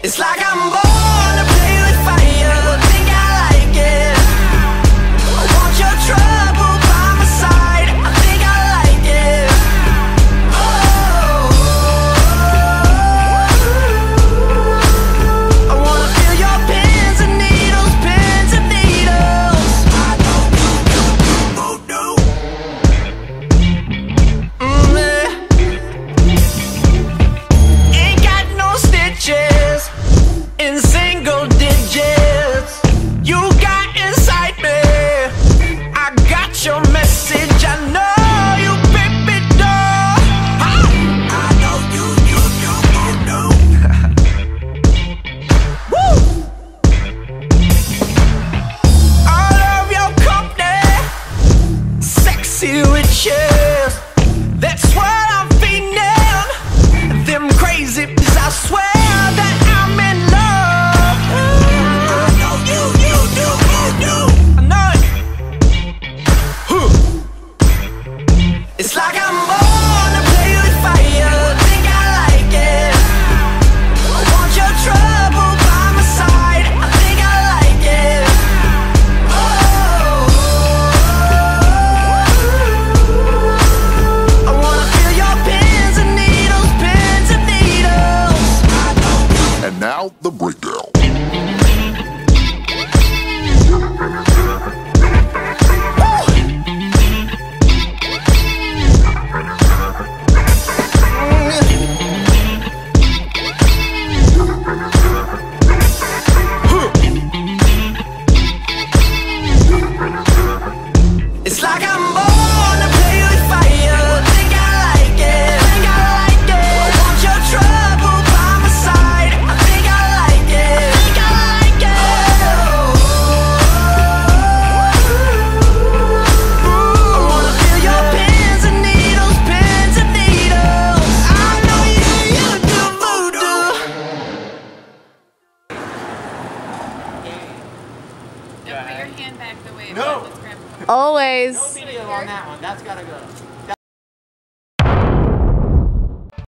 It's like I'm born. That's what I'm feeling. Them crazy, I swear that I'm in love. I know you, you do, you do. I know it. It's like No. Always. No video on that one. That's gotta go.